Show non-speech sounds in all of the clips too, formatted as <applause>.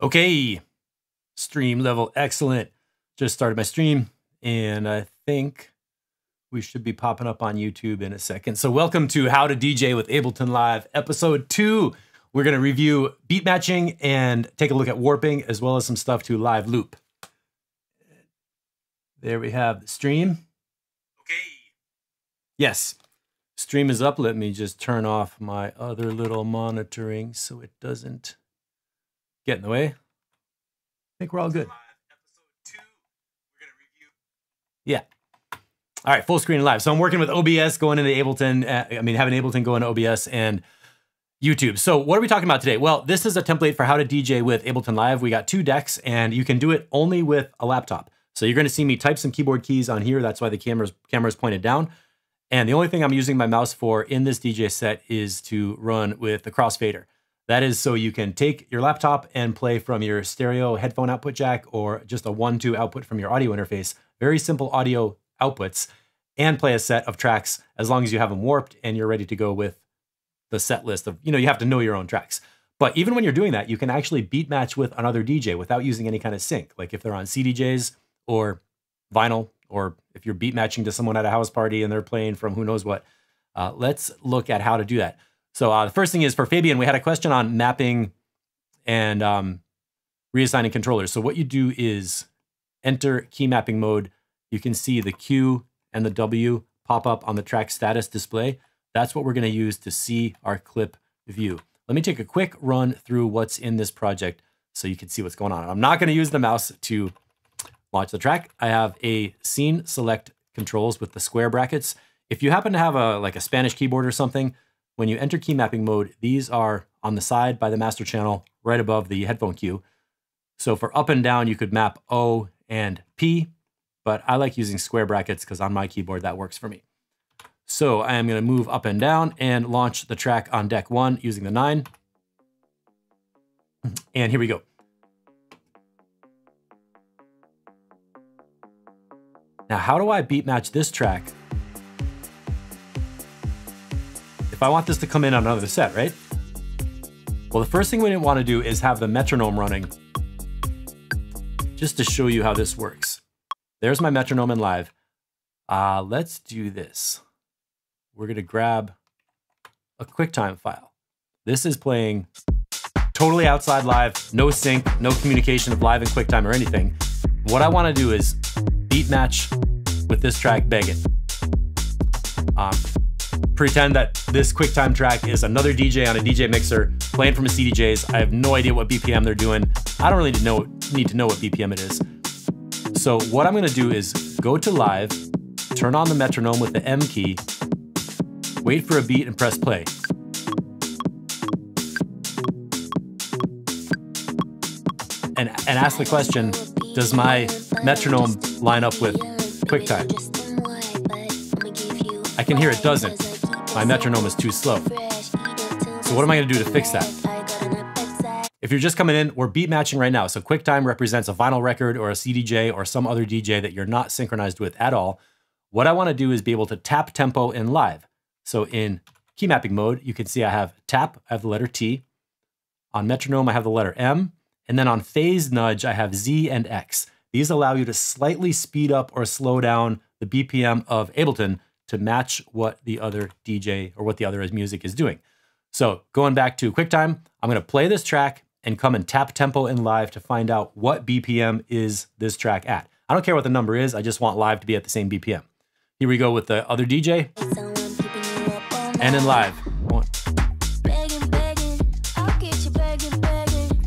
Okay, stream level excellent. Just started my stream, and I think we should be popping up on YouTube in a second. So, welcome to How to DJ with Ableton Live, episode two. We're going to review beat matching and take a look at warping, as well as some stuff to live loop. There we have the stream. Okay. Yes, stream is up. Let me just turn off my other little monitoring so it doesn't get in the way. I think we're all good. Yeah. All right, full screen live. So I'm working with OBS going into Ableton. Uh, I mean, having Ableton go into OBS and YouTube. So what are we talking about today? Well, this is a template for how to DJ with Ableton Live. We got two decks and you can do it only with a laptop. So you're gonna see me type some keyboard keys on here. That's why the camera's, camera's pointed down. And the only thing I'm using my mouse for in this DJ set is to run with the crossfader. That is so you can take your laptop and play from your stereo headphone output jack or just a one, two output from your audio interface. Very simple audio outputs and play a set of tracks as long as you have them warped and you're ready to go with the set list of, you know, you have to know your own tracks. But even when you're doing that, you can actually beat match with another DJ without using any kind of sync. Like if they're on CDJs or vinyl, or if you're beat matching to someone at a house party and they're playing from who knows what. Uh, let's look at how to do that. So uh, the first thing is for Fabian, we had a question on mapping and um, reassigning controllers. So what you do is enter key mapping mode. You can see the Q and the W pop up on the track status display. That's what we're going to use to see our clip view. Let me take a quick run through what's in this project so you can see what's going on. I'm not going to use the mouse to launch the track. I have a scene select controls with the square brackets. If you happen to have a like a Spanish keyboard or something, when you enter key mapping mode, these are on the side by the master channel, right above the headphone cue. So for up and down, you could map O and P, but I like using square brackets because on my keyboard, that works for me. So I am gonna move up and down and launch the track on deck one using the nine. And here we go. Now, how do I beat match this track if I want this to come in on another set, right? Well, the first thing we didn't want to do is have the metronome running just to show you how this works. There's my metronome in live. Uh, let's do this. We're going to grab a QuickTime file. This is playing totally outside live, no sync, no communication of live and QuickTime or anything. What I want to do is beat match with this track, Beggin. Um, pretend that this QuickTime track is another DJ on a DJ mixer playing from a CDJs. I have no idea what BPM they're doing. I don't really need to know, need to know what BPM it is. So what I'm gonna do is go to live, turn on the metronome with the M key, wait for a beat and press play. And, and ask the question, does my metronome line up with QuickTime? I can hear it doesn't my metronome is too slow. So what am I gonna do to fix that? If you're just coming in, we're beat matching right now. So QuickTime represents a vinyl record or a CDJ or some other DJ that you're not synchronized with at all. What I wanna do is be able to tap tempo in live. So in key mapping mode, you can see I have tap, I have the letter T. On metronome, I have the letter M. And then on phase nudge, I have Z and X. These allow you to slightly speed up or slow down the BPM of Ableton to match what the other DJ or what the other as music is doing. So going back to QuickTime, I'm gonna play this track and come and tap tempo in live to find out what BPM is this track at. I don't care what the number is, I just want live to be at the same BPM. Here we go with the other DJ. And in live.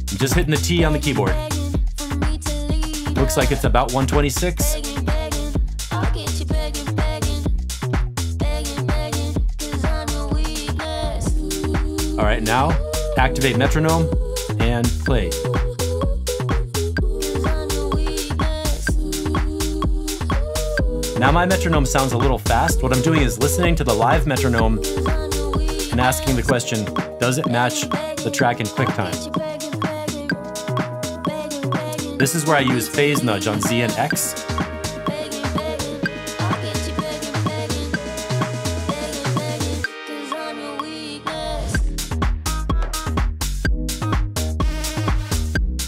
I'm just hitting the T on the keyboard. Looks like it's about 126. All right, now activate metronome and play. Now my metronome sounds a little fast. What I'm doing is listening to the live metronome and asking the question, does it match the track in QuickTime? This is where I use phase nudge on Z and X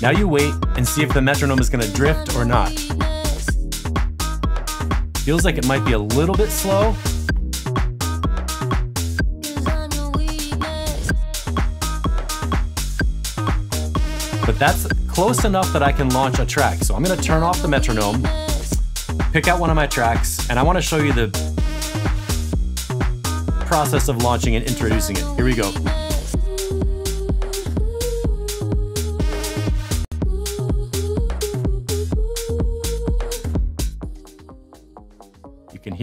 Now you wait and see if the metronome is gonna drift or not. Feels like it might be a little bit slow. But that's close enough that I can launch a track. So I'm gonna turn off the metronome, pick out one of my tracks, and I wanna show you the process of launching and introducing it. Here we go.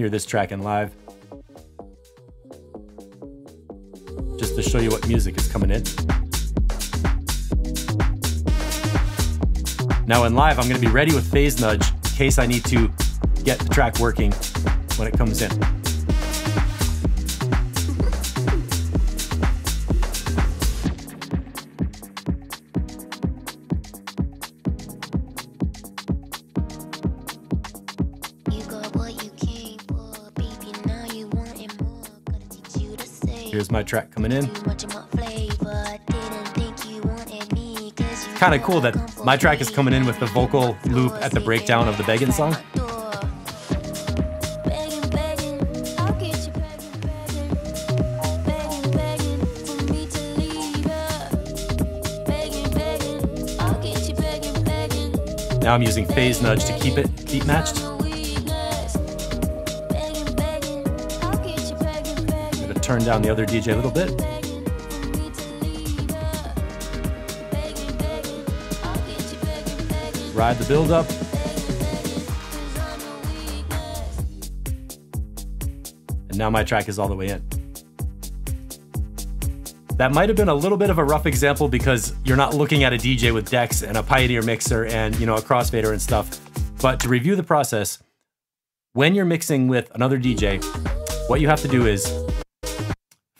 Hear this track in live. Just to show you what music is coming in. Now in live, I'm gonna be ready with phase nudge in case I need to get the track working when it comes in. My track coming in. Kind of cool that my track is coming in with the vocal loop at the breakdown of the Beggin song. Now I'm using phase nudge to keep it beat matched. Turn down the other DJ a little bit. Ride the build up. And now my track is all the way in. That might have been a little bit of a rough example because you're not looking at a DJ with decks and a Pioneer mixer and you know a crossfader and stuff. But to review the process, when you're mixing with another DJ, what you have to do is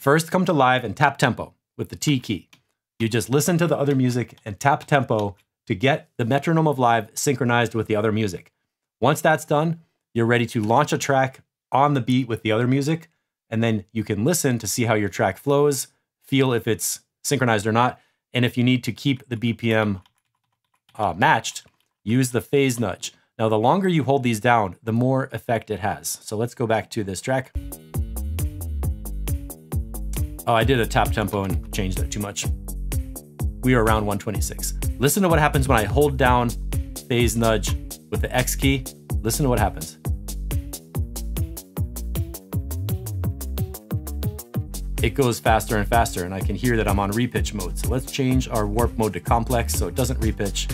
First, come to live and tap tempo with the T key. You just listen to the other music and tap tempo to get the metronome of live synchronized with the other music. Once that's done, you're ready to launch a track on the beat with the other music, and then you can listen to see how your track flows, feel if it's synchronized or not, and if you need to keep the BPM uh, matched, use the phase nudge. Now, the longer you hold these down, the more effect it has. So let's go back to this track. Oh, I did a tap tempo and changed it too much. We are around 126. Listen to what happens when I hold down phase nudge with the X key. Listen to what happens. It goes faster and faster, and I can hear that I'm on repitch mode. So let's change our warp mode to complex so it doesn't repitch.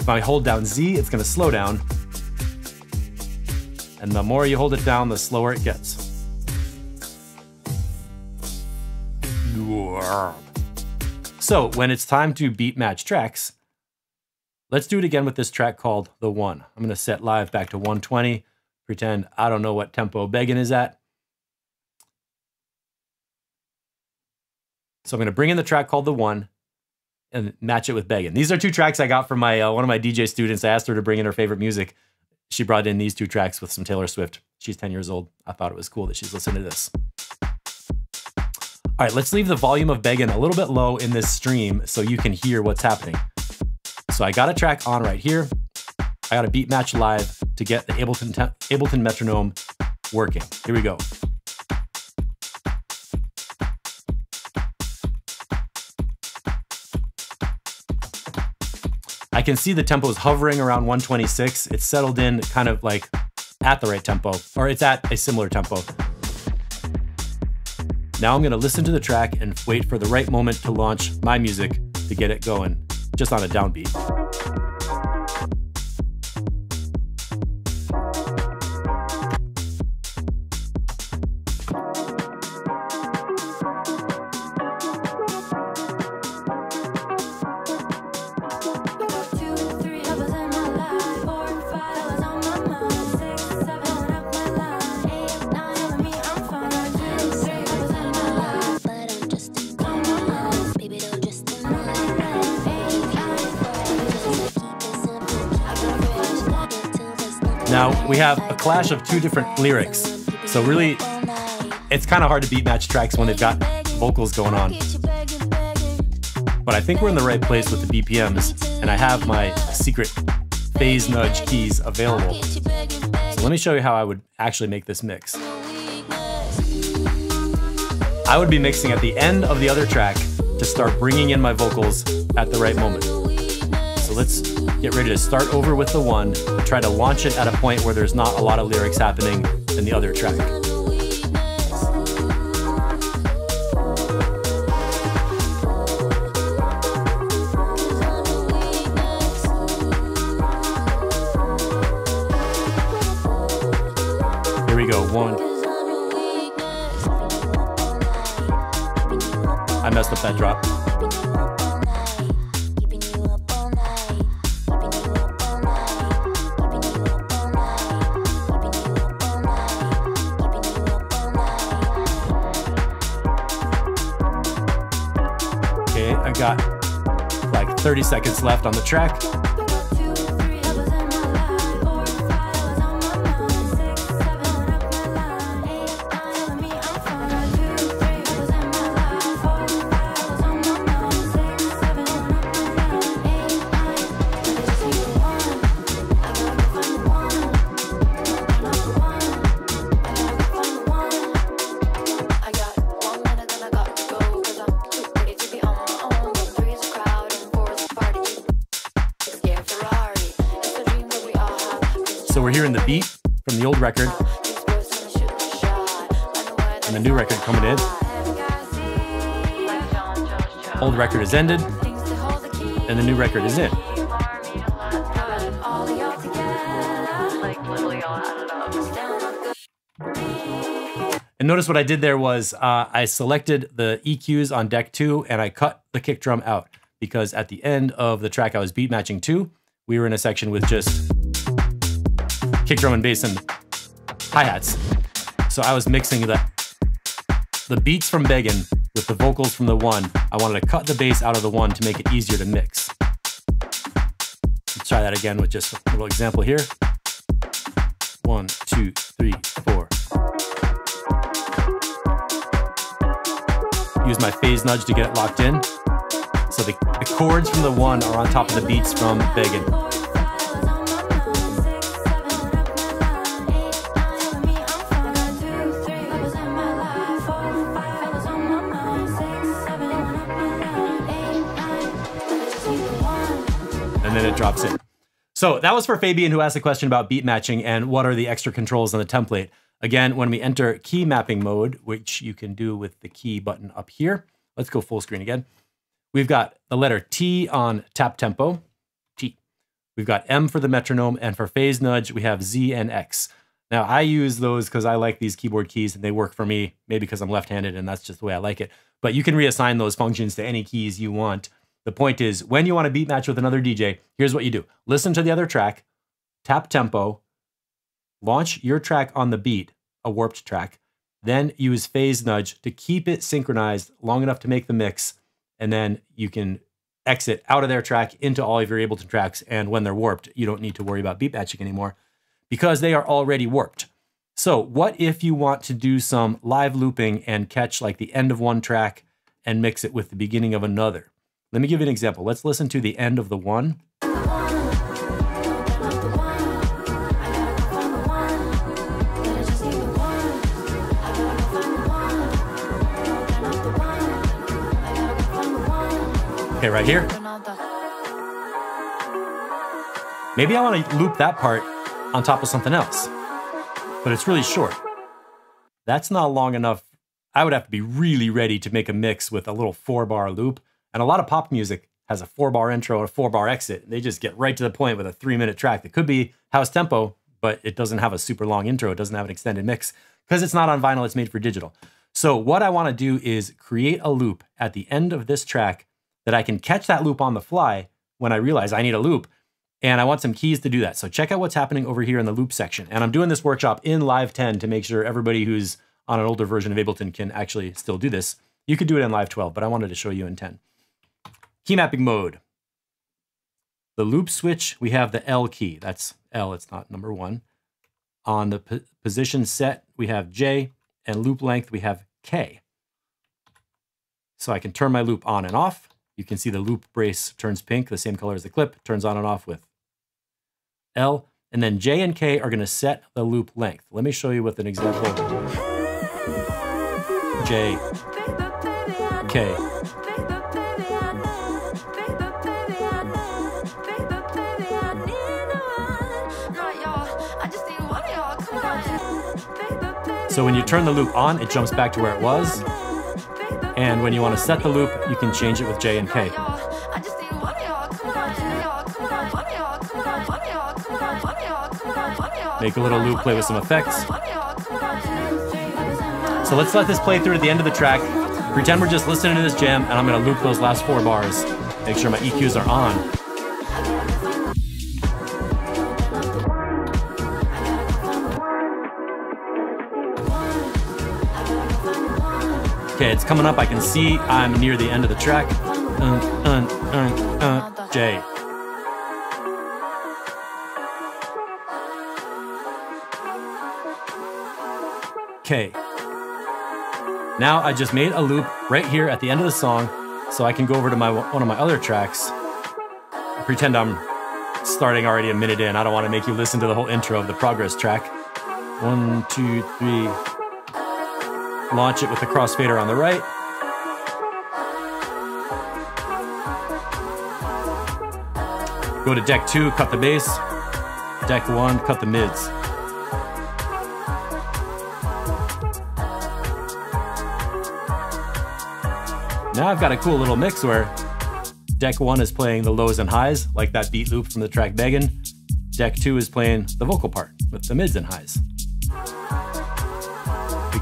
If I hold down Z, it's gonna slow down. And the more you hold it down, the slower it gets. So when it's time to beat match tracks, let's do it again with this track called The One. I'm gonna set live back to 120, pretend I don't know what tempo Beggin is at. So I'm gonna bring in the track called The One and match it with Beggin. These are two tracks I got from my uh, one of my DJ students. I asked her to bring in her favorite music she brought in these two tracks with some Taylor Swift. She's 10 years old. I thought it was cool that she's listening to this. All right, let's leave the volume of Beggin a little bit low in this stream so you can hear what's happening. So I got a track on right here. I got a beat match live to get the Ableton, Ableton metronome working. Here we go. I can see the tempo is hovering around 126. It's settled in kind of like at the right tempo, or it's at a similar tempo. Now I'm gonna listen to the track and wait for the right moment to launch my music to get it going, just on a downbeat. Clash of two different lyrics. So, really, it's kind of hard to beat match tracks when they've got vocals going on. but I think we're in the right place with the BPMs, and I have my secret phase nudge keys available. So let me show you how I would actually make this mix. I would be mixing at the end of the other track to start bringing in my vocals at the right moment. So let's get ready to start over with the one, try to launch it at a point where there's not a lot of lyrics happening in the other track. Here we go, one. I messed up that drop. 30 seconds left on the track. Is ended and the new record is in. And notice what I did there was uh, I selected the EQs on deck two and I cut the kick drum out because at the end of the track I was beat matching two, we were in a section with just kick drum and bass and hi-hats. So I was mixing the, the beats from Beggin with the vocals from the one. I wanted to cut the bass out of the one to make it easier to mix. Let's try that again with just a little example here. One, two, three, four. Use my phase nudge to get it locked in. So the, the chords from the one are on top of the beats from Beggin. It drops in. So that was for Fabian who asked a question about beat matching and what are the extra controls on the template. Again, when we enter key mapping mode, which you can do with the key button up here, let's go full screen again. We've got the letter T on tap tempo, T. We've got M for the metronome, and for phase nudge, we have Z and X. Now, I use those because I like these keyboard keys and they work for me, maybe because I'm left-handed and that's just the way I like it. But you can reassign those functions to any keys you want. The point is, when you want to beat match with another DJ, here's what you do. Listen to the other track, tap tempo, launch your track on the beat, a warped track, then use phase nudge to keep it synchronized long enough to make the mix, and then you can exit out of their track into all of your Ableton tracks, and when they're warped, you don't need to worry about beat matching anymore because they are already warped. So what if you want to do some live looping and catch like the end of one track and mix it with the beginning of another? Let me give you an example. Let's listen to the end of the one. Okay, right here. Maybe I want to loop that part on top of something else, but it's really short. That's not long enough. I would have to be really ready to make a mix with a little four bar loop. And a lot of pop music has a four bar intro and a four bar exit. They just get right to the point with a three minute track that could be house tempo, but it doesn't have a super long intro. It doesn't have an extended mix because it's not on vinyl, it's made for digital. So what I want to do is create a loop at the end of this track that I can catch that loop on the fly when I realize I need a loop. And I want some keys to do that. So check out what's happening over here in the loop section. And I'm doing this workshop in Live 10 to make sure everybody who's on an older version of Ableton can actually still do this. You could do it in Live 12, but I wanted to show you in 10. Key mapping mode. The loop switch, we have the L key. That's L, it's not number one. On the position set, we have J, and loop length, we have K. So I can turn my loop on and off. you can see the loop brace turns pink, the same color as the clip, turns on and off with L. And then J and K are going to set the loop length. Let me show you with an example. J, K. So when you turn the loop on, it jumps back to where it was. And when you want to set the loop, you can change it with J and K. Make a little loop, play with some effects. So let's let this play through to the end of the track. Pretend we're just listening to this jam, and I'm gonna loop those last four bars. Make sure my EQs are on. Okay, it's coming up. I can see I'm near the end of the track. Uh, J. K. Now I just made a loop right here at the end of the song so I can go over to my one of my other tracks. Pretend I'm starting already a minute in. I don't want to make you listen to the whole intro of the progress track. One, two, three. Launch it with the crossfader on the right. Go to deck two, cut the bass. Deck one, cut the mids. Now I've got a cool little mix where deck one is playing the lows and highs, like that beat loop from the track Beggin. Deck two is playing the vocal part with the mids and highs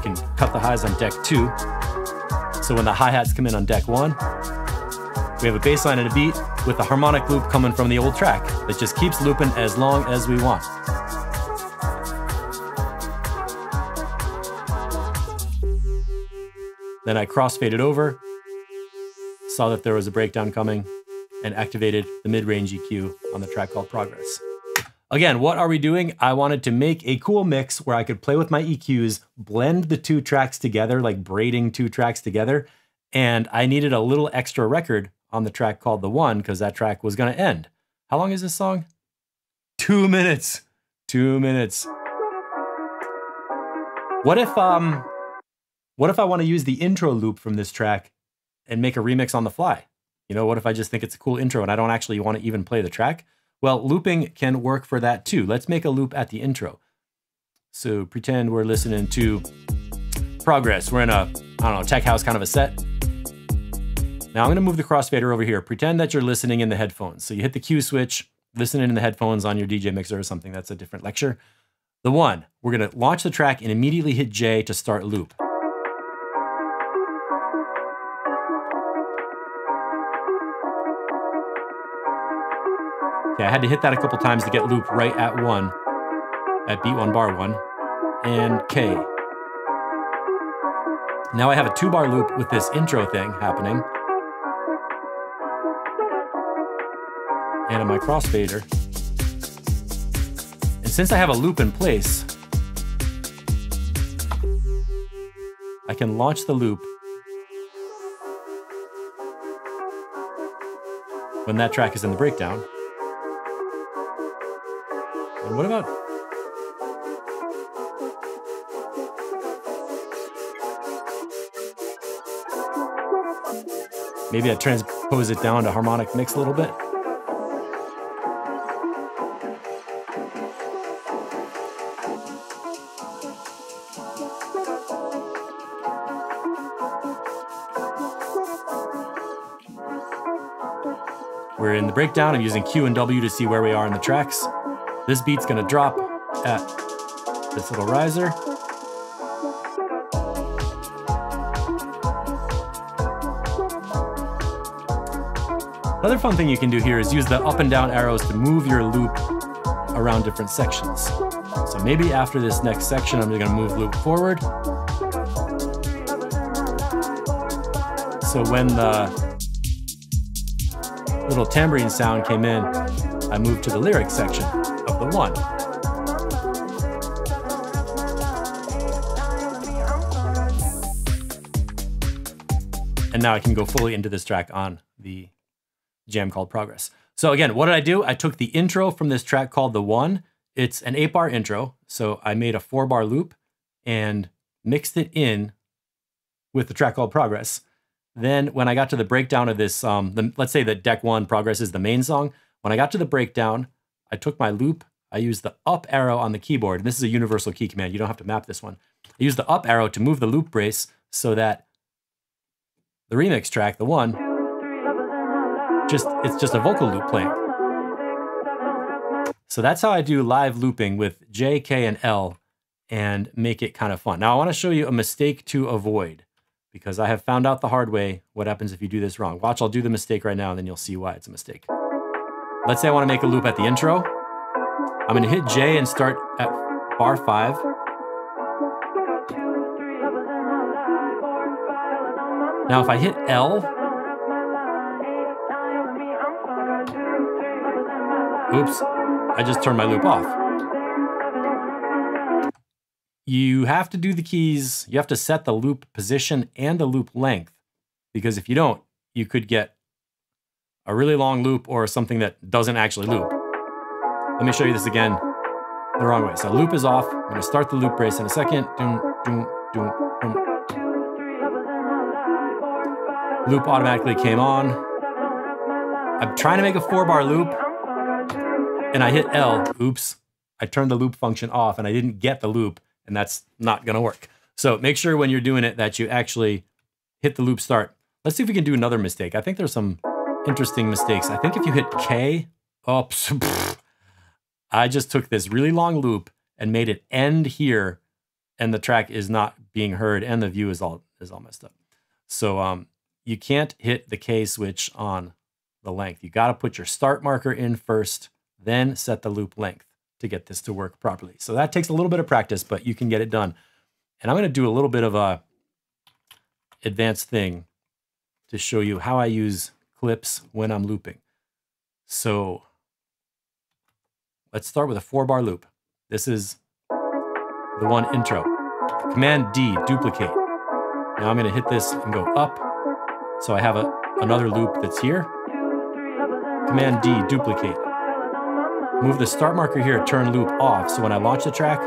can cut the highs on deck two. So when the hi-hats come in on deck one, we have a bass line and a beat with a harmonic loop coming from the old track that just keeps looping as long as we want. Then I crossfaded over, saw that there was a breakdown coming, and activated the mid-range EQ on the track called Progress. Again, what are we doing? I wanted to make a cool mix where I could play with my EQs, blend the two tracks together, like braiding two tracks together. And I needed a little extra record on the track called The One because that track was going to end. How long is this song? Two minutes. Two minutes. What if um what if I want to use the intro loop from this track and make a remix on the fly? You know, what if I just think it's a cool intro and I don't actually want to even play the track? Well, looping can work for that too. Let's make a loop at the intro. So pretend we're listening to Progress. We're in a, I don't know, tech house kind of a set. Now I'm gonna move the crossfader over here. Pretend that you're listening in the headphones. So you hit the Q switch, listening in the headphones on your DJ mixer or something. That's a different lecture. The one, we're gonna launch the track and immediately hit J to start loop. I had to hit that a couple times to get loop right at one, at beat one bar one, and K. Now I have a two bar loop with this intro thing happening. And in my crossfader. And since I have a loop in place, I can launch the loop when that track is in the breakdown. And what about Maybe I transpose it down to harmonic mix a little bit. We're in the breakdown. I'm using Q and W to see where we are in the tracks. This beat's gonna drop at this little riser. Another fun thing you can do here is use the up and down arrows to move your loop around different sections. So maybe after this next section, I'm gonna move loop forward. So when the little tambourine sound came in, I moved to the lyric section the one. And now I can go fully into this track on the jam called Progress. So again, what did I do? I took the intro from this track called The One. It's an eight bar intro. So I made a four bar loop and mixed it in with the track called Progress. Then when I got to the breakdown of this, um, the, let's say that deck one Progress is the main song. When I got to the breakdown, I took my loop. I use the up arrow on the keyboard. And this is a universal key command. You don't have to map this one. I use the up arrow to move the loop brace so that the remix track, the one, just it's just a vocal loop playing. So that's how I do live looping with J, K, and L and make it kind of fun. Now I want to show you a mistake to avoid because I have found out the hard way what happens if you do this wrong. Watch, I'll do the mistake right now and then you'll see why it's a mistake. Let's say I want to make a loop at the intro. I'm going to hit J and start at bar five. Now if I hit L, oops, I just turned my loop off. You have to do the keys, you have to set the loop position and the loop length, because if you don't, you could get a really long loop or something that doesn't actually loop. Let me show you this again the wrong way. So loop is off. I'm gonna start the loop brace in a second. Doom, doom, doom, doom. Loop automatically came on. I'm trying to make a four bar loop and I hit L. Oops. I turned the loop function off and I didn't get the loop and that's not gonna work. So make sure when you're doing it that you actually hit the loop start. Let's see if we can do another mistake. I think there's some interesting mistakes. I think if you hit K, oops, <laughs> I just took this really long loop and made it end here, and the track is not being heard, and the view is all is all messed up. So um, you can't hit the K switch on the length. You got to put your start marker in first, then set the loop length to get this to work properly. So that takes a little bit of practice, but you can get it done. And I'm going to do a little bit of a advanced thing to show you how I use clips when I'm looping. So let's start with a four bar loop. This is the one intro. Command D, duplicate. Now I'm gonna hit this and go up. So I have a, another loop that's here. Command D, duplicate. Move the start marker here, turn loop off. So when I launch the track,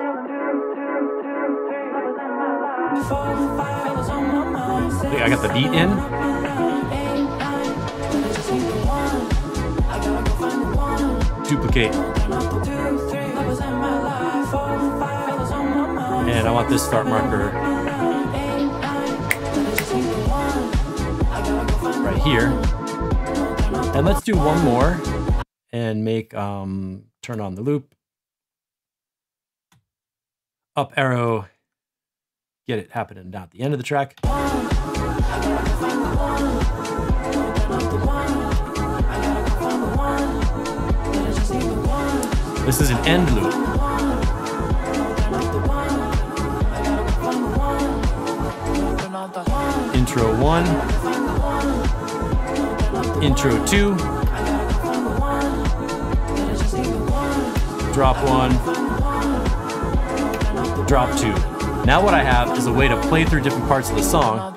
I got the beat in. duplicate. Want this start marker right here. And let's do one more and make, um, turn on the loop. Up arrow, get it happening down at the end of the track. This is an end loop. One, intro two, drop one, drop two. Now what I have is a way to play through different parts of the song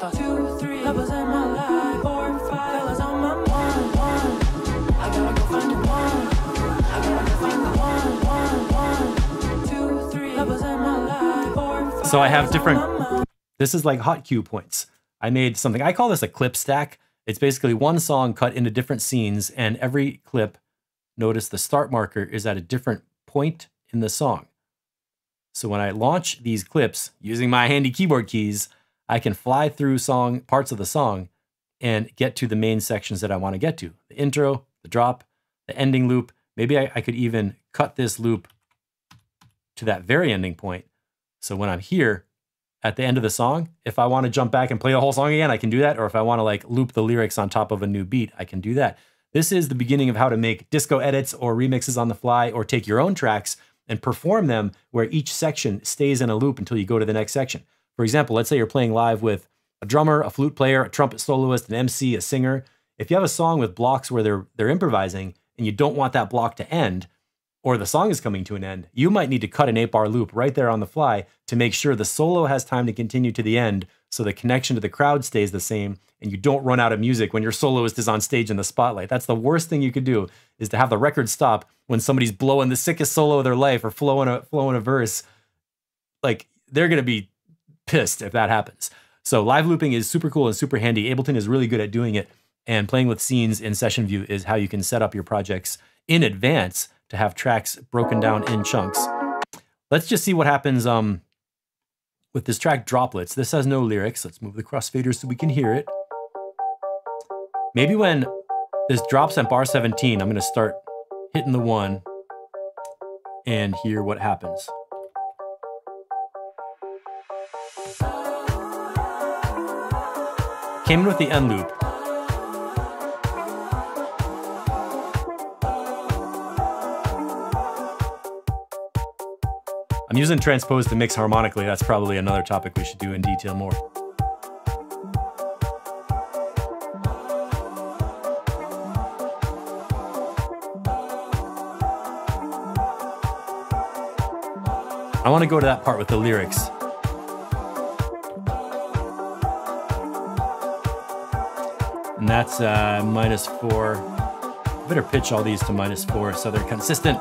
So I have different, this is like hot cue points. I made something, I call this a clip stack. It's basically one song cut into different scenes and every clip, notice the start marker is at a different point in the song. So when I launch these clips using my handy keyboard keys, I can fly through song parts of the song and get to the main sections that I want to get to. The intro, the drop, the ending loop. Maybe I, I could even cut this loop to that very ending point so when I'm here at the end of the song, if I want to jump back and play the whole song again, I can do that. Or if I want to like loop the lyrics on top of a new beat, I can do that. This is the beginning of how to make disco edits or remixes on the fly or take your own tracks and perform them where each section stays in a loop until you go to the next section. For example, let's say you're playing live with a drummer, a flute player, a trumpet soloist, an MC, a singer. If you have a song with blocks where they're they're improvising and you don't want that block to end, or the song is coming to an end, you might need to cut an 8 bar loop right there on the fly to make sure the solo has time to continue to the end so the connection to the crowd stays the same and you don't run out of music when your soloist is on stage in the spotlight. That's the worst thing you could do is to have the record stop when somebody's blowing the sickest solo of their life or flowing a flowing a verse. Like they're going to be pissed if that happens. So live looping is super cool and super handy. Ableton is really good at doing it and playing with scenes in session view is how you can set up your projects in advance to have tracks broken down in chunks. Let's just see what happens um, with this track Droplets. This has no lyrics. Let's move the crossfader so we can hear it. Maybe when this drops at bar 17, I'm gonna start hitting the one and hear what happens. Came in with the end loop. Using transpose to mix harmonically. That's probably another topic we should do in detail more. I want to go to that part with the lyrics. And that's uh, minus four. better pitch all these to minus four so they're consistent.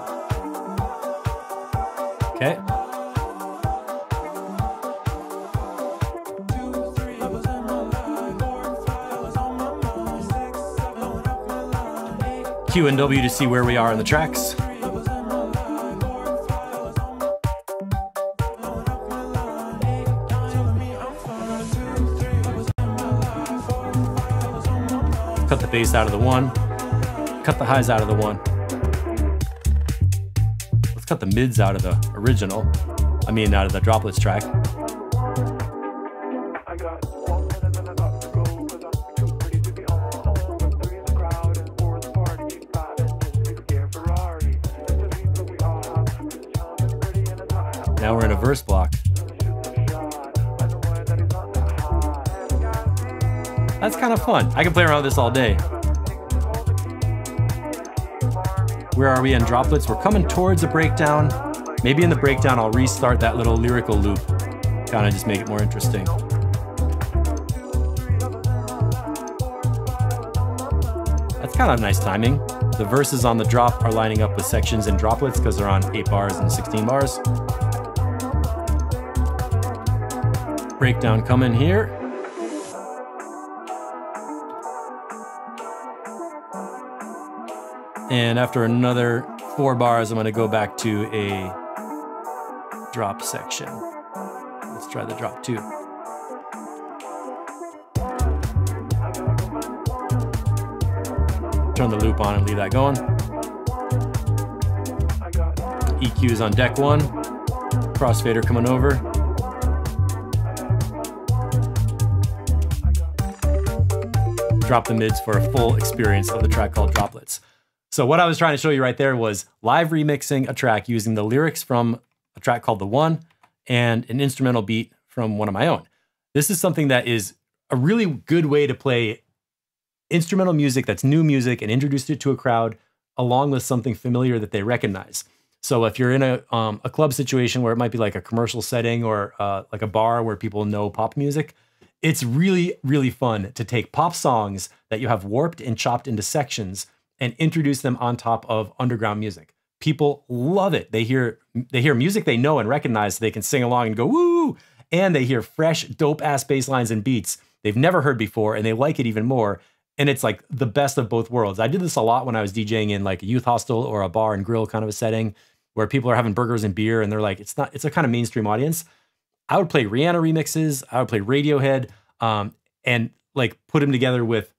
Q and W to see where we are in the tracks. Cut the bass out of the one. Cut the highs out of the one. Let's cut the mids out of the original. I mean, out of the droplets track. Verse block. That's kind of fun. I can play around with this all day. Where are we in droplets? We're coming towards a breakdown. Maybe in the breakdown, I'll restart that little lyrical loop. Kind of just make it more interesting. That's kind of nice timing. The verses on the drop are lining up with sections and droplets because they're on 8 bars and 16 bars. Breakdown coming here. And after another four bars, I'm gonna go back to a drop section. Let's try the drop two. Turn the loop on and leave that going. EQ is on deck one. Crossfader coming over. Drop the mids for a full experience of the track called Droplets. So what I was trying to show you right there was live remixing a track using the lyrics from a track called The One and an instrumental beat from one of my own. This is something that is a really good way to play instrumental music that's new music and introduce it to a crowd along with something familiar that they recognize. So if you're in a um, a club situation where it might be like a commercial setting or uh, like a bar where people know pop music, it's really, really fun to take pop songs that you have warped and chopped into sections and introduce them on top of underground music. People love it. They hear they hear music they know and recognize, so they can sing along and go woo, and they hear fresh, dope ass bass lines and beats they've never heard before, and they like it even more. And it's like the best of both worlds. I did this a lot when I was DJing in like a youth hostel or a bar and grill kind of a setting where people are having burgers and beer, and they're like, it's not, it's a kind of mainstream audience. I would play Rihanna remixes. I would play Radiohead, um, and like put them together with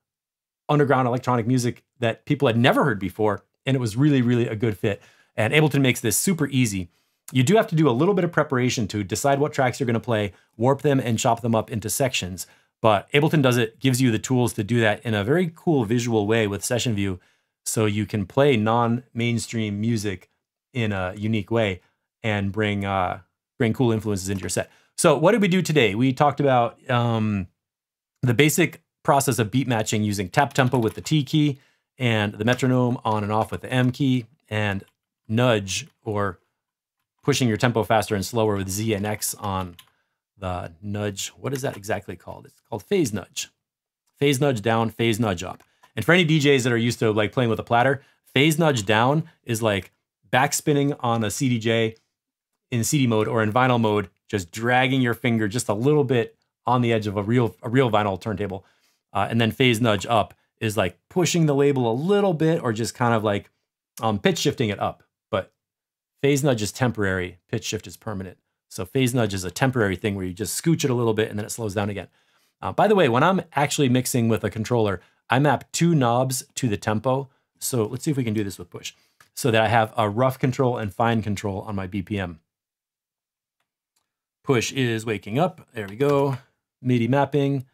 underground electronic music that people had never heard before, and it was really, really a good fit. And Ableton makes this super easy. You do have to do a little bit of preparation to decide what tracks you're going to play, warp them, and chop them up into sections. But Ableton does it, gives you the tools to do that in a very cool visual way with Session View, so you can play non-mainstream music in a unique way and bring uh, bring cool influences into your set. So what did we do today? We talked about um, the basic process of beat matching using tap tempo with the T key and the metronome on and off with the M key and nudge or pushing your tempo faster and slower with Z and X on the nudge. What is that exactly called? It's called phase nudge. Phase nudge down, phase nudge up. And for any DJs that are used to like playing with a platter, phase nudge down is like backspinning on a CDJ in CD mode or in vinyl mode, just dragging your finger just a little bit on the edge of a real a real vinyl turntable. Uh, and then phase nudge up is like pushing the label a little bit or just kind of like um, pitch shifting it up. But phase nudge is temporary, pitch shift is permanent. So phase nudge is a temporary thing where you just scooch it a little bit and then it slows down again. Uh, by the way, when I'm actually mixing with a controller, I map two knobs to the tempo. So let's see if we can do this with push. So that I have a rough control and fine control on my BPM. Push is waking up. There we go. MIDI mapping.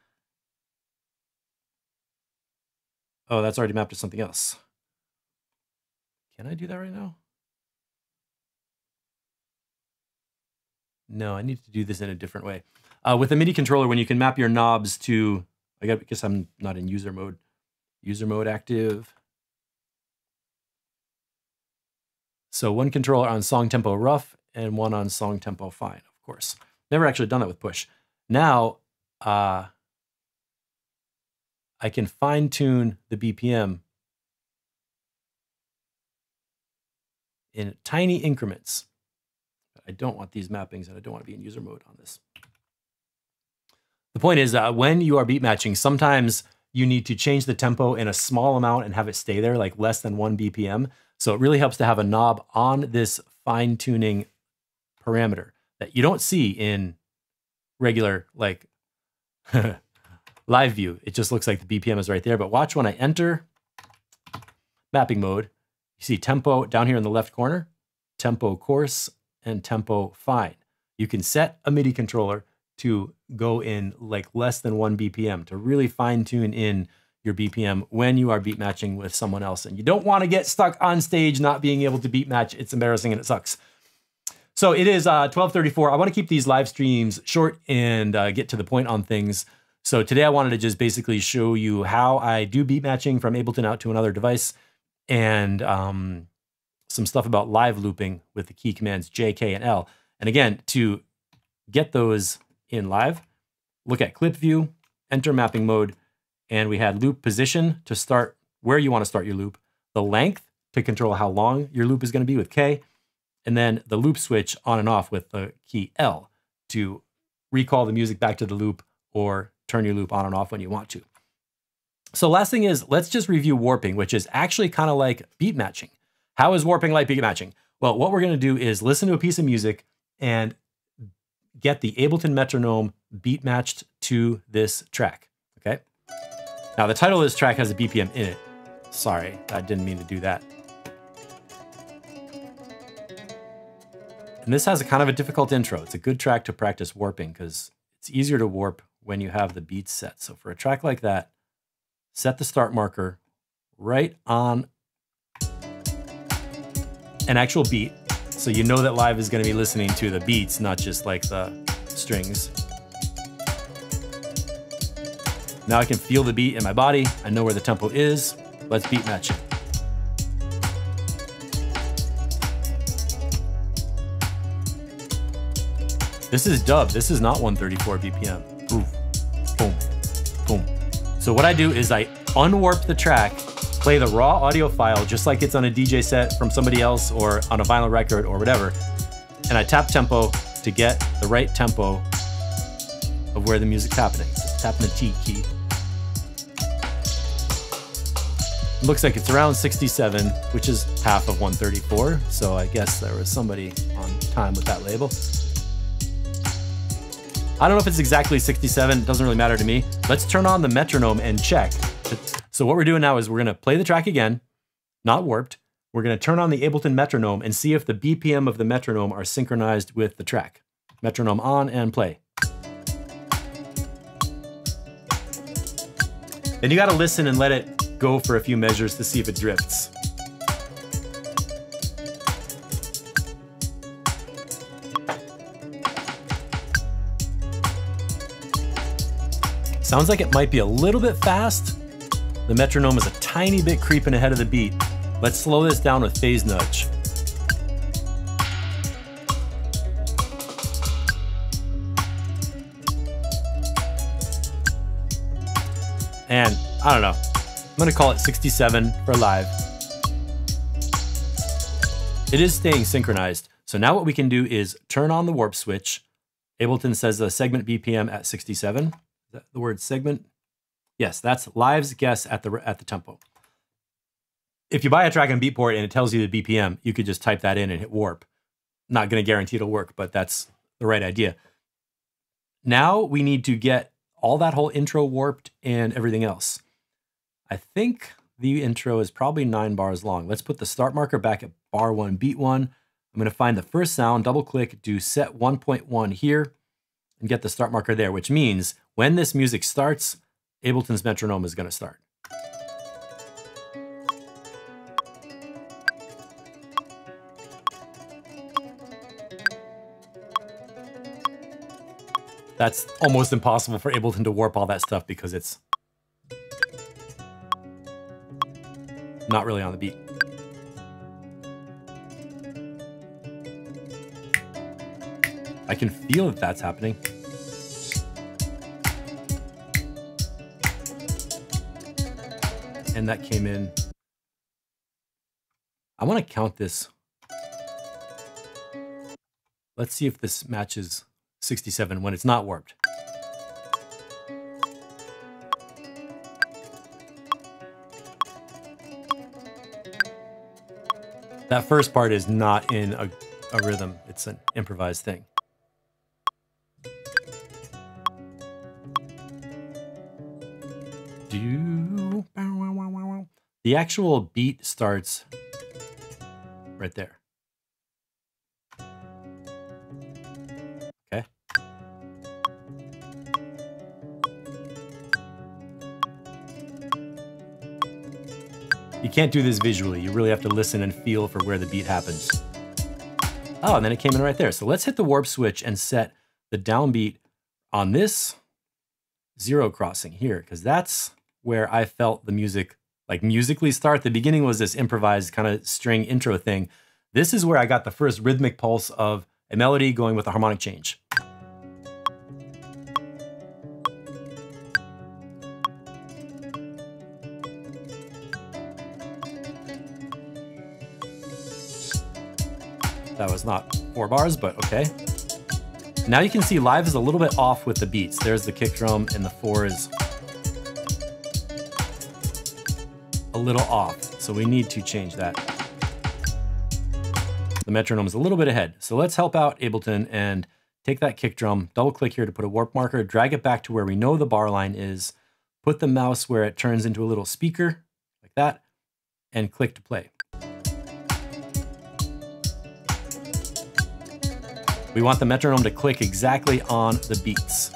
Oh, that's already mapped to something else. Can I do that right now? No, I need to do this in a different way. Uh, with a MIDI controller, when you can map your knobs to, I guess I'm not in user mode. User mode active. So one controller on song tempo rough and one on song tempo fine, course. Never actually done that with push. Now, uh, I can fine tune the BPM in tiny increments. I don't want these mappings and I don't want to be in user mode on this. The point is that when you are beat matching, sometimes you need to change the tempo in a small amount and have it stay there, like less than one BPM. So it really helps to have a knob on this fine tuning parameter that you don't see in regular like <laughs> live view. It just looks like the BPM is right there. But watch when I enter mapping mode, you see tempo down here in the left corner, tempo coarse and tempo fine. You can set a MIDI controller to go in like less than one BPM to really fine tune in your BPM when you are beat matching with someone else. And you don't want to get stuck on stage not being able to beat match. It's embarrassing and it sucks. So it is uh, 1234. I want to keep these live streams short and uh, get to the point on things. So today I wanted to just basically show you how I do beat matching from Ableton out to another device and um, some stuff about live looping with the key commands J, K, and L. And again, to get those in live, look at clip view, enter mapping mode, and we had loop position to start where you want to start your loop, the length to control how long your loop is going to be with K, and then the loop switch on and off with the key L to recall the music back to the loop or turn your loop on and off when you want to. So last thing is, let's just review warping, which is actually kind of like beat matching. How is warping like beat matching? Well, what we're gonna do is listen to a piece of music and get the Ableton metronome beat matched to this track, okay? Now the title of this track has a BPM in it. Sorry, I didn't mean to do that. And this has a kind of a difficult intro. It's a good track to practice warping because it's easier to warp when you have the beats set. So for a track like that, set the start marker right on an actual beat. So you know that live is gonna be listening to the beats, not just like the strings. Now I can feel the beat in my body. I know where the tempo is. Let's beat match it. This is dub. This is not 134 BPM. Ooh. Boom. Boom. So what I do is I unwarp the track, play the raw audio file just like it's on a DJ set from somebody else or on a vinyl record or whatever. And I tap tempo to get the right tempo of where the music's happening. So tapping the T key. looks like it's around 67, which is half of 134. So I guess there was somebody on time with that label. I don't know if it's exactly 67, it doesn't really matter to me. Let's turn on the metronome and check. So what we're doing now is we're gonna play the track again, not warped. We're gonna turn on the Ableton metronome and see if the BPM of the metronome are synchronized with the track. Metronome on and play. Then you gotta listen and let it go for a few measures to see if it drifts. Sounds like it might be a little bit fast. The metronome is a tiny bit creeping ahead of the beat. Let's slow this down with phase nudge. And I don't know, I'm gonna call it 67 for live. It is staying synchronized. So now what we can do is turn on the warp switch. Ableton says the segment BPM at 67. The word segment? Yes, that's live's guess at the at the tempo. If you buy a track on Beatport and it tells you the BPM, you could just type that in and hit warp. Not going to guarantee it'll work, but that's the right idea. Now we need to get all that whole intro warped and everything else. I think the intro is probably nine bars long. Let's put the start marker back at bar one, beat one. I'm going to find the first sound, double click, do set 1.1 here, and get the start marker there, which means when this music starts, Ableton's metronome is going to start. That's almost impossible for Ableton to warp all that stuff because it's not really on the beat. I can feel that that's happening. And that came in. I want to count this. Let's see if this matches 67 when it's not warped. That first part is not in a, a rhythm. It's an improvised thing. The actual beat starts right there. Okay. You can't do this visually. You really have to listen and feel for where the beat happens. Oh, and then it came in right there. So let's hit the warp switch and set the downbeat on this zero crossing here, because that's where I felt the music like musically start. The beginning was this improvised kind of string intro thing. This is where I got the first rhythmic pulse of a melody going with a harmonic change. That was not four bars, but okay. Now you can see live is a little bit off with the beats. There's the kick drum and the four is a little off. So we need to change that. The metronome is a little bit ahead. So let's help out Ableton and take that kick drum, double click here to put a warp marker, drag it back to where we know the bar line is, put the mouse where it turns into a little speaker like that, and click to play. We want the metronome to click exactly on the beats.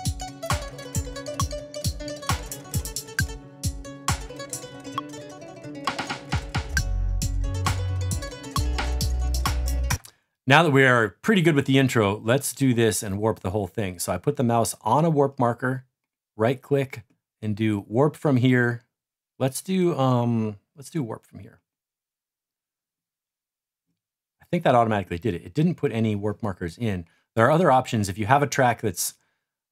Now that we are pretty good with the intro, let's do this and warp the whole thing. So I put the mouse on a warp marker, right click and do warp from here. Let's do um let's do warp from here. I think that automatically did it. It didn't put any warp markers in. There are other options. If you have a track that's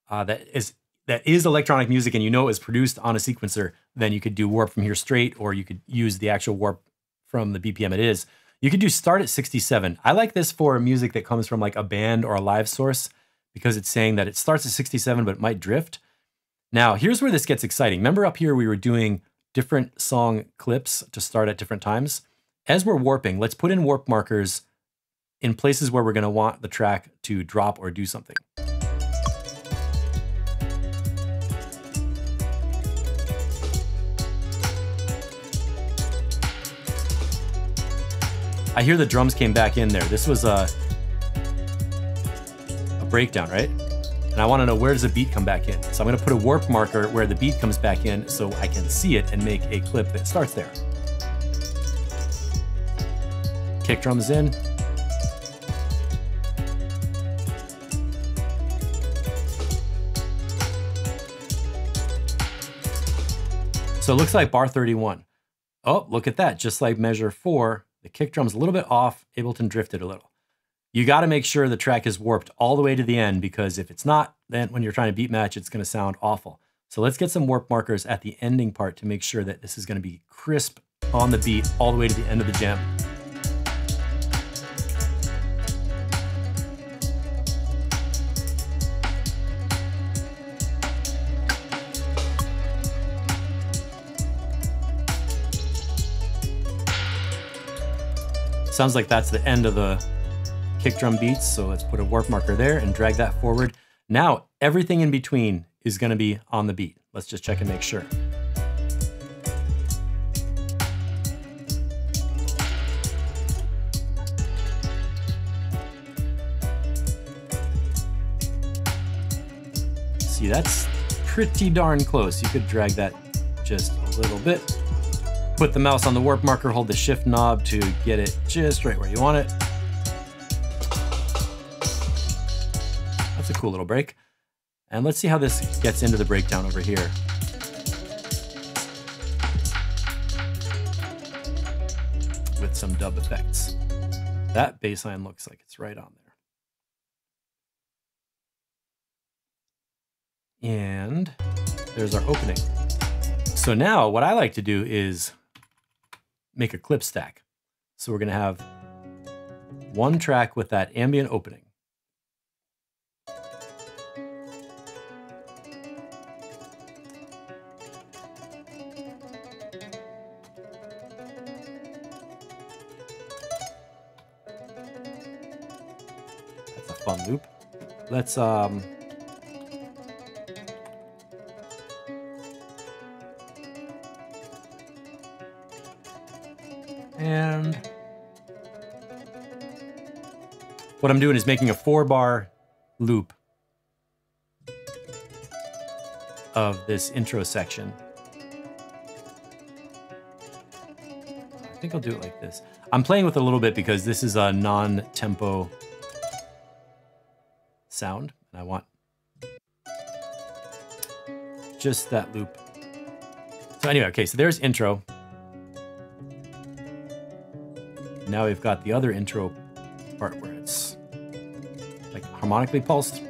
uh, that is that is electronic music and you know it was produced on a sequencer, then you could do warp from here straight, or you could use the actual warp from the BPM it is. You could do start at 67. I like this for music that comes from like a band or a live source because it's saying that it starts at 67, but it might drift. Now, here's where this gets exciting. Remember up here, we were doing different song clips to start at different times as we're warping, let's put in warp markers in places where we're going to want the track to drop or do something. I hear the drums came back in there. This was a, a breakdown, right? And I want to know where does the beat come back in. So I'm going to put a warp marker where the beat comes back in so I can see it and make a clip that starts there. Kick drums in. So it looks like bar 31. Oh, look at that. Just like measure four, the kick drum's a little bit off, Ableton drifted a little. You got to make sure the track is warped all the way to the end because if it's not, then when you're trying to beat match, it's going to sound awful. So let's get some warp markers at the ending part to make sure that this is gonna be crisp on the beat all the way to the end of the jam. Sounds like that's the end of the kick drum beats. So let's put a warp marker there and drag that forward. Now, everything in between is gonna be on the beat. Let's just check and make sure. See, that's pretty darn close. You could drag that just a little bit. Put the mouse on the warp marker, hold the shift knob to get it just right where you want it. That's a cool little break. And let's see how this gets into the breakdown over here. With some dub effects. That bass line looks like it's right on there. And there's our opening. So now what I like to do is make a clip stack. So we're gonna have one track with that ambient opening. That's a fun loop. Let's um And what I'm doing is making a four bar loop of this intro section. I think I'll do it like this. I'm playing with it a little bit because this is a non-tempo sound, and I want just that loop. So anyway, okay, so there's intro. Now we've got the other intro part where it's like harmonically pulsed.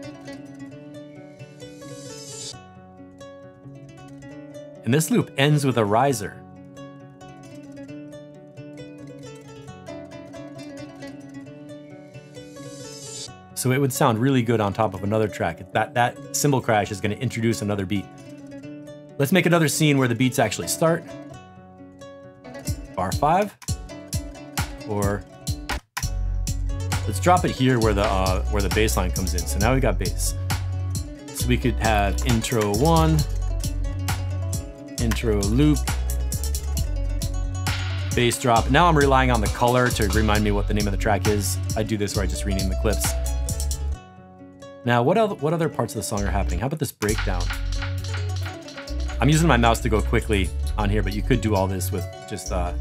And this loop ends with a riser. So it would sound really good on top of another track. That, that cymbal crash is gonna introduce another beat. Let's make another scene where the beats actually start. Bar five or let's drop it here where the uh, where the bass line comes in. So now we got bass. So we could have intro one, intro loop, bass drop. Now I'm relying on the color to remind me what the name of the track is. I do this where I just rename the clips. Now, what other, what other parts of the song are happening? How about this breakdown? I'm using my mouse to go quickly on here, but you could do all this with just uh,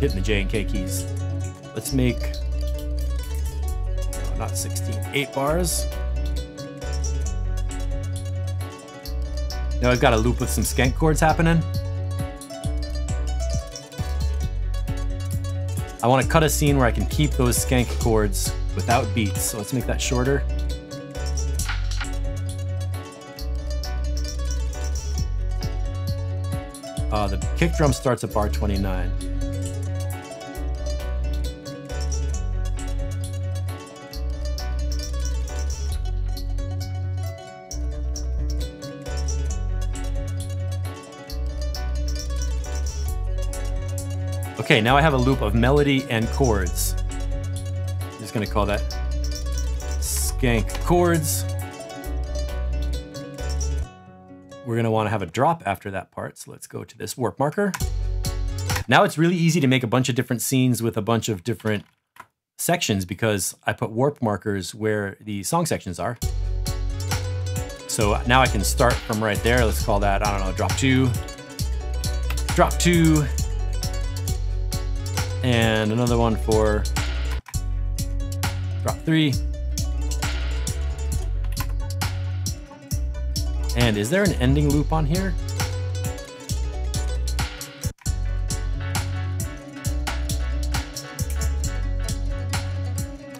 hitting the J and K keys. Let's make, no, not 16, eight bars. Now I've got a loop with some skank chords happening. I want to cut a scene where I can keep those skank chords without beats. So let's make that shorter. Uh, the kick drum starts at bar 29. Okay, now I have a loop of melody and chords. I'm just gonna call that skank chords. We're gonna wanna have a drop after that part, so let's go to this warp marker. Now it's really easy to make a bunch of different scenes with a bunch of different sections because I put warp markers where the song sections are. So now I can start from right there. Let's call that, I don't know, drop two, drop two, and another one for drop three. And is there an ending loop on here?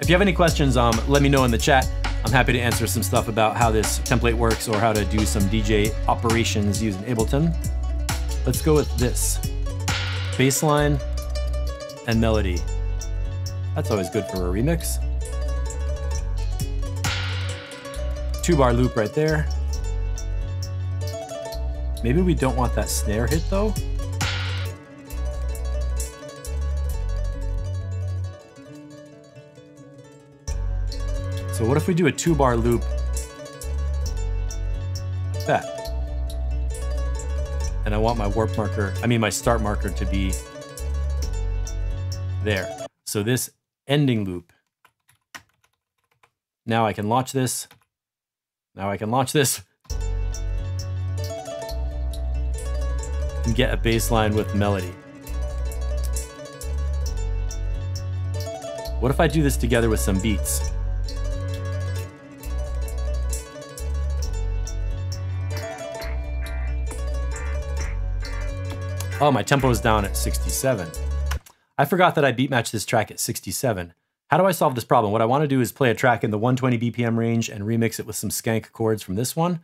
If you have any questions, um, let me know in the chat. I'm happy to answer some stuff about how this template works or how to do some DJ operations using Ableton. Let's go with this. Bassline and melody. That's always good for a remix. Two bar loop right there. Maybe we don't want that snare hit though. So what if we do a two bar loop like that? And I want my warp marker, I mean my start marker to be there. So this ending loop, now I can launch this. Now I can launch this. And get a bass line with melody. What if I do this together with some beats? Oh, my tempo is down at 67. I forgot that I beat matched this track at 67. How do I solve this problem? What I want to do is play a track in the 120 BPM range and remix it with some skank chords from this one.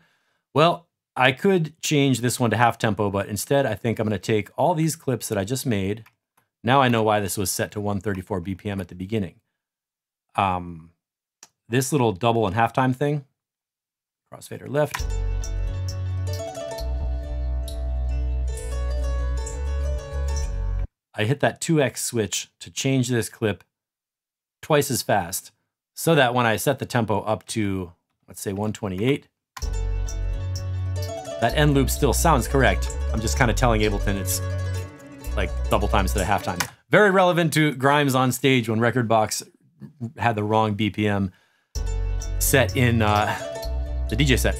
Well, I could change this one to half tempo, but instead I think I'm going to take all these clips that I just made. Now I know why this was set to 134 BPM at the beginning. Um, this little double and halftime thing, crossfader left, I hit that 2x switch to change this clip twice as fast so that when I set the tempo up to, let's say 128, that end loop still sounds correct. I'm just kind of telling Ableton it's like double time instead of half time. Very relevant to Grimes on stage when Rekordbox had the wrong BPM set in uh, the DJ set.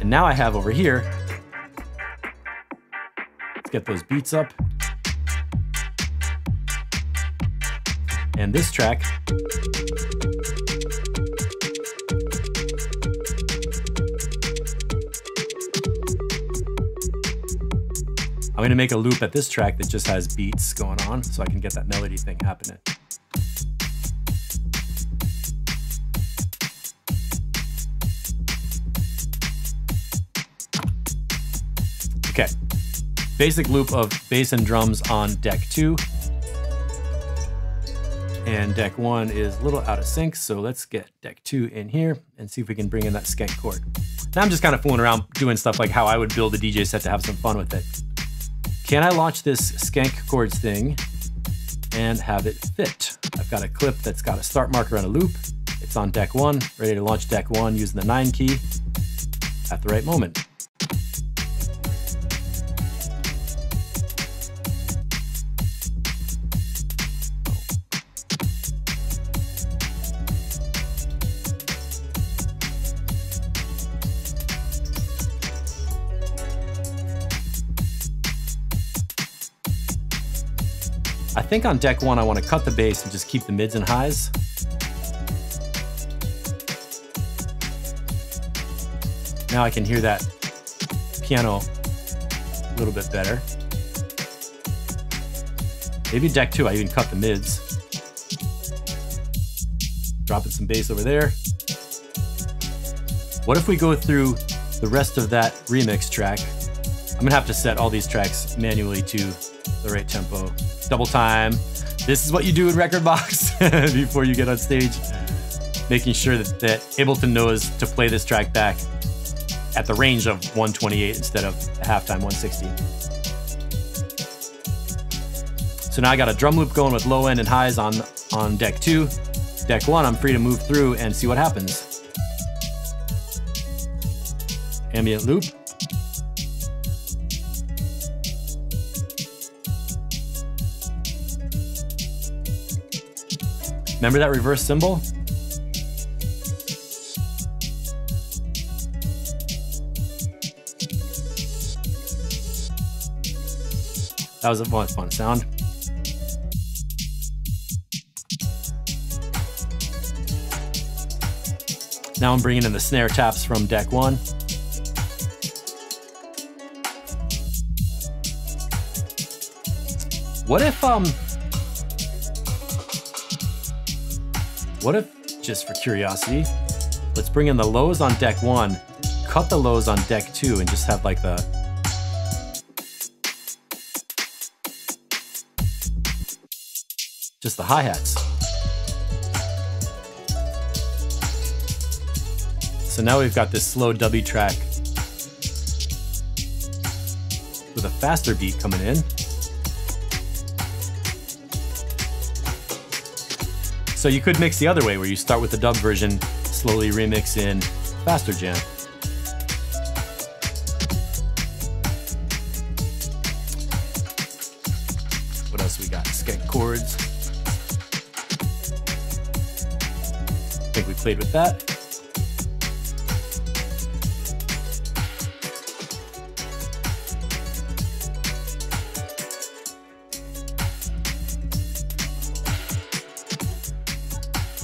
And now I have over here, let's get those beats up. And this track, I'm gonna make a loop at this track that just has beats going on so I can get that melody thing happening. Okay, basic loop of bass and drums on deck two and deck one is a little out of sync, so let's get deck two in here and see if we can bring in that skank chord. Now I'm just kind of fooling around doing stuff like how I would build a DJ set to have some fun with it. Can I launch this skank chords thing and have it fit? I've got a clip that's got a start marker and a loop. It's on deck one, ready to launch deck one using the nine key at the right moment. Think on deck one, I want to cut the bass and just keep the mids and highs. Now I can hear that piano a little bit better. Maybe deck two, I even cut the mids. Dropping some bass over there. What if we go through the rest of that remix track? I'm gonna have to set all these tracks manually to the right tempo double time. This is what you do in Rekordbox <laughs> before you get on stage, making sure that, that Ableton knows to play this track back at the range of 128 instead of halftime 160. So now I got a drum loop going with low end and highs on, on deck two. Deck one, I'm free to move through and see what happens. Ambient loop. Remember that reverse cymbal? That was a fun, fun sound. Now I'm bringing in the snare taps from deck one. What if um What if, just for curiosity, Let's bring in the lows on deck one, cut the lows on deck two, and just have like the just the hi-hats. So now we've got this slow dubby track with a faster beat coming in. So you could mix the other way where you start with the dub version, slowly remix in faster jam. What else we got? Skek chords. I think we played with that.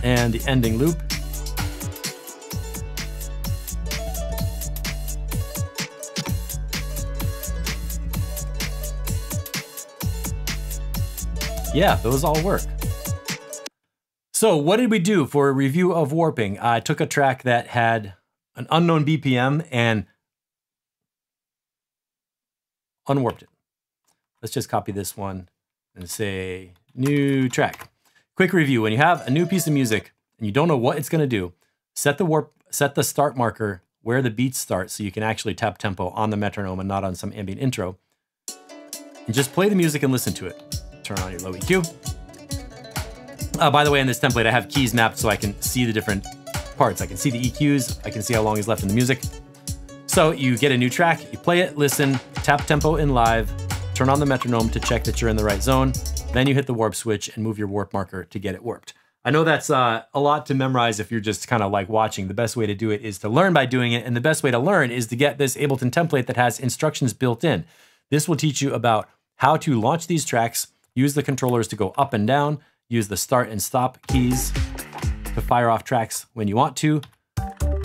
And the ending loop. Yeah, those all work. So what did we do for a review of warping? I took a track that had an unknown BPM and unwarped it. Let's just copy this one and say new track. Quick review, when you have a new piece of music and you don't know what it's gonna do, set the warp, set the start marker where the beats start so you can actually tap tempo on the metronome and not on some ambient intro. And just play the music and listen to it. Turn on your low EQ. Uh, by the way, in this template, I have keys mapped so I can see the different parts. I can see the EQs, I can see how long is left in the music. So you get a new track, you play it, listen, tap tempo in live, turn on the metronome to check that you're in the right zone, then you hit the warp switch and move your warp marker to get it warped. I know that's uh, a lot to memorize if you're just kind of like watching. The best way to do it is to learn by doing it. And the best way to learn is to get this Ableton template that has instructions built in. This will teach you about how to launch these tracks, use the controllers to go up and down, use the start and stop keys to fire off tracks when you want to,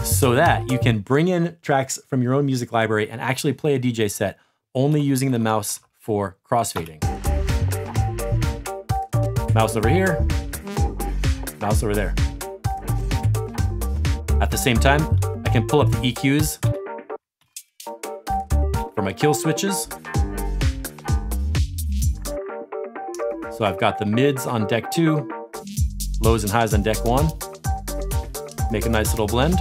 so that you can bring in tracks from your own music library and actually play a DJ set only using the mouse for crossfading. Mouse over here, mouse over there. At the same time, I can pull up the EQs for my kill switches. So I've got the mids on deck two, lows and highs on deck one. Make a nice little blend.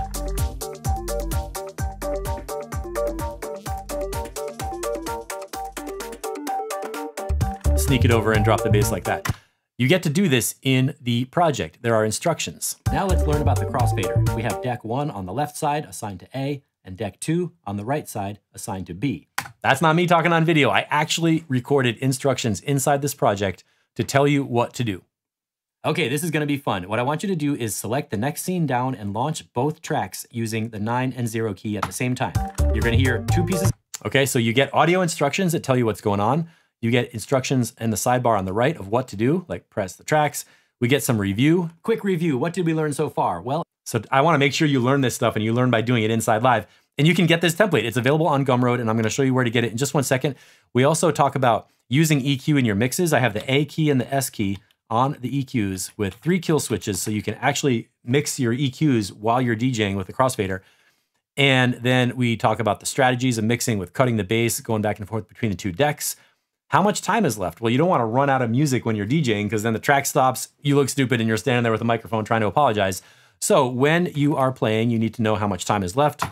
Sneak it over and drop the bass like that. You get to do this in the project. There are instructions. Now let's learn about the crossfader. We have deck one on the left side assigned to A and deck two on the right side assigned to B. That's not me talking on video. I actually recorded instructions inside this project to tell you what to do. Okay, this is gonna be fun. What I want you to do is select the next scene down and launch both tracks using the nine and zero key at the same time. You're gonna hear two pieces. Okay, so you get audio instructions that tell you what's going on. You get instructions in the sidebar on the right of what to do, like press the tracks. We get some review. Quick review, what did we learn so far? Well, so I wanna make sure you learn this stuff and you learn by doing it inside live. And you can get this template. It's available on Gumroad and I'm gonna show you where to get it in just one second. We also talk about using EQ in your mixes. I have the A key and the S key on the EQs with three kill switches so you can actually mix your EQs while you're DJing with the crossfader. And then we talk about the strategies of mixing with cutting the bass, going back and forth between the two decks. How much time is left? Well, you don't want to run out of music when you're DJing because then the track stops, you look stupid, and you're standing there with a microphone trying to apologize. So when you are playing, you need to know how much time is left.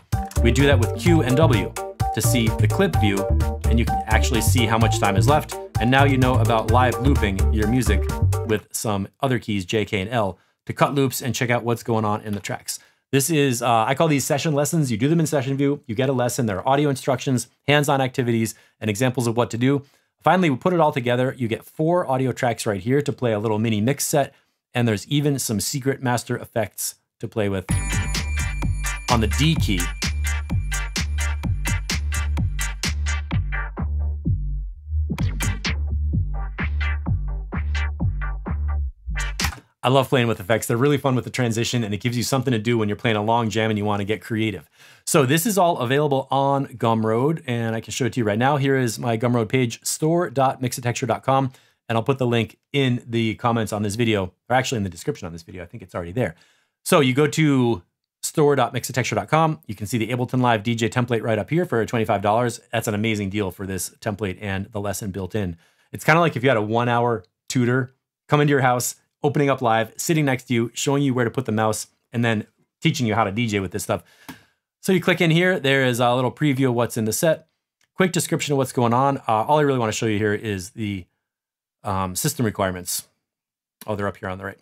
We do that with Q and W to see the clip view, and you can actually see how much time is left. And now you know about live looping your music with some other keys, J, K, and L, to cut loops and check out what's going on in the tracks. This is, uh, I call these session lessons. You do them in session view, you get a lesson. There are audio instructions, hands-on activities, and examples of what to do. Finally, we put it all together. You get four audio tracks right here to play a little mini mix set, and there's even some secret master effects to play with on the D key. I love playing with effects. They're really fun with the transition and it gives you something to do when you're playing a long jam and you want to get creative. So this is all available on Gumroad and I can show it to you right now. Here is my Gumroad page, store.mixitecture.com. And I'll put the link in the comments on this video, or actually in the description on this video. I think it's already there. So you go to store.mixitecture.com. You can see the Ableton Live DJ template right up here for $25. That's an amazing deal for this template and the lesson built in. It's kind of like if you had a one hour tutor come into your house, opening up live, sitting next to you, showing you where to put the mouse, and then teaching you how to DJ with this stuff. So you click in here, there is a little preview of what's in the set, quick description of what's going on. Uh, all I really want to show you here is the um, system requirements. Oh, they're up here on the right.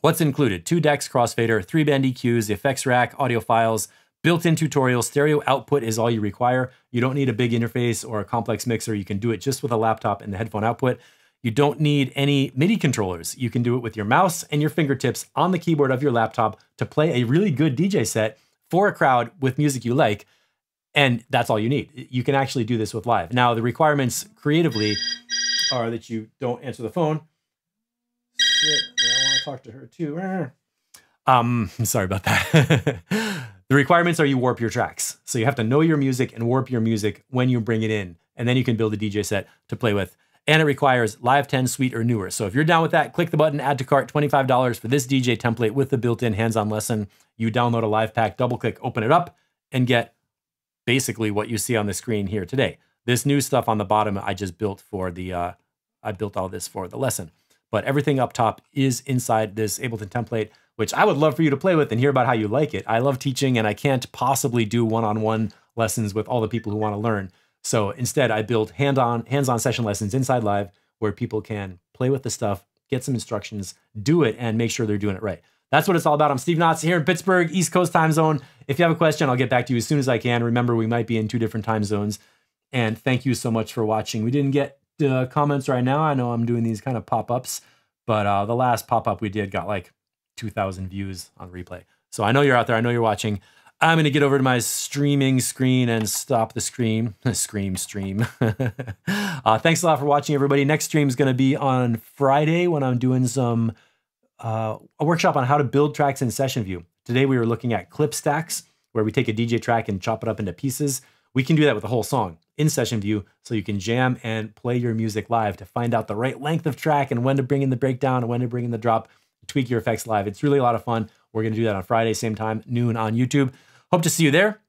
What's included? Two decks, crossfader, three band EQs, the effects rack, audio files, built-in tutorial, stereo output is all you require. You don't need a big interface or a complex mixer. You can do it just with a laptop and the headphone output. You don't need any MIDI controllers. You can do it with your mouse and your fingertips on the keyboard of your laptop to play a really good DJ set for a crowd with music you like. And that's all you need. You can actually do this with live. Now, the requirements creatively are that you don't answer the phone. Shit, I want to talk to her too. <laughs> Um, <laughs> sorry about that. <laughs> the requirements are you warp your tracks. So you have to know your music and warp your music when you bring it in. And then you can build a DJ set to play with. And it requires Live 10 Suite or newer. So if you're down with that, click the button, add to cart, $25 for this DJ template with the built-in hands-on lesson. You download a live pack, double click, open it up, and get basically what you see on the screen here today. This new stuff on the bottom, I just built for the, uh, I built all this for the lesson. But everything up top is inside this Ableton template, which I would love for you to play with and hear about how you like it. I love teaching and I can't possibly do one-on-one lessons with all the people who want to learn. So instead, I build hand-on, hands-on session lessons inside Live where people can play with the stuff, get some instructions, do it, and make sure they're doing it right. That's what it's all about. I'm Steve Knotts here in Pittsburgh, East Coast time zone. If you have a question, I'll get back to you as soon as I can. Remember, we might be in two different time zones. And thank you so much for watching. We didn't get uh, comments right now. I know I'm doing these kind of pop-ups, but uh, the last pop-up we did got like 2,000 views on replay. So I know you're out there. I know you're watching. I'm going to get over to my streaming screen and stop the scream. <laughs> Scream stream. <laughs> uh, thanks a lot for watching, everybody. Next stream is going to be on Friday when I'm doing some uh, a workshop on how to build tracks in Session View. Today we were looking at clip stacks, where we take a DJ track and chop it up into pieces. We can do that with a whole song in Session View, so you can jam and play your music live to find out the right length of track and when to bring in the breakdown and when to bring in the drop, tweak your effects live. It's really a lot of fun. We're going to do that on Friday, same time, noon on YouTube. Hope to see you there.